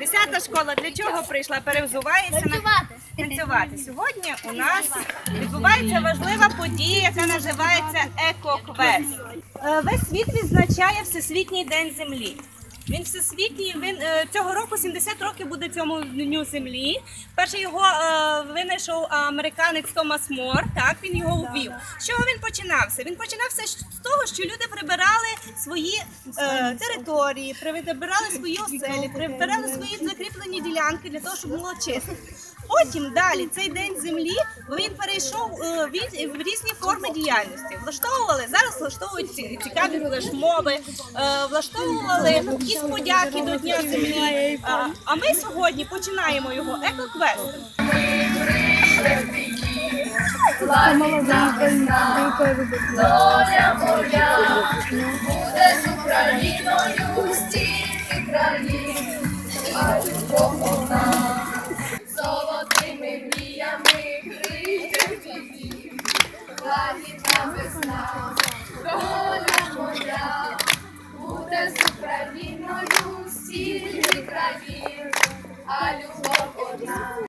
Десята школа для чого прийшла? Перевзувається на Танцювати. танцювати. Сьогодні у нас відбувається важлива подія, яка називається екоквест. Е, Весь світ відзначає Всесвітній день землі. Він всесвітній. Він е, цього року 70 років буде цьому дню землі. Перший його е, винайшов американець Томас Мор. Так він його ввів. З чого він починався? Він починався з того, що люди прибирали свої е, території, прибирали свої оселі, прибирали свої закріплені ділянки для того, щоб було чисто. Потім далі цей день землі він перейшов е, в різні форми діяльності. Влаштовували зараз влаштовують цікаві флешмоби, е, влаштовували якісь подяки до Дня землі. А, а ми сьогодні починаємо його екоквест. Доля моя буде з Україною стільки країн. alho, ovo,